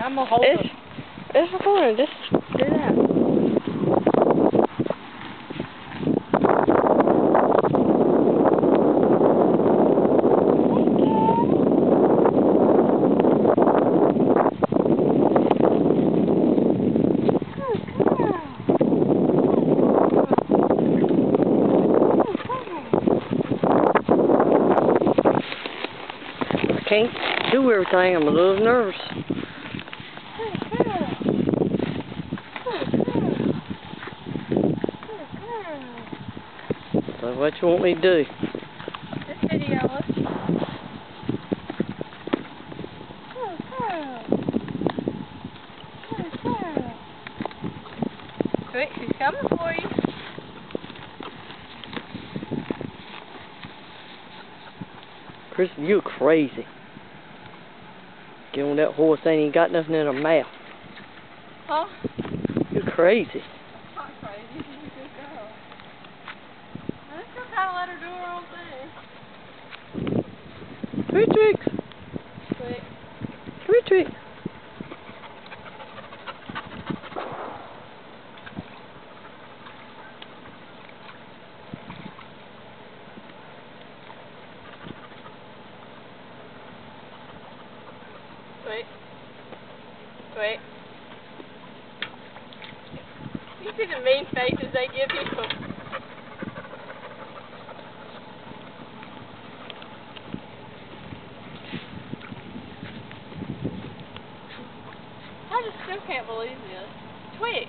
I'm gonna It's, it's recording. Just do that. I can't do everything. I'm a little nervous. So what you want me to do? This video us. Wait, oh, she's coming for you. Chris, you crazy. Get on that horse, ain't even got nothing in her mouth. Huh? You crazy. Not crazy. She's a good girl. I just gonna kind of let her do her own thing. Come here, Trix. Wait. Come here, Trix. Wait. Wait. You see the mean faces they give people. I just still can't believe this. Twig.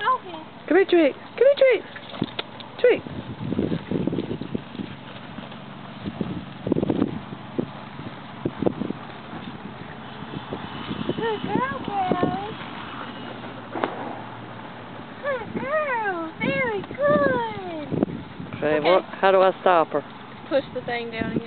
Go ahead. Come here, Trix. Come here, Trix. Trix. Good girl, girl. Good girl. Very good. Okay, Okay. what? How do I stop her? Push the thing down again.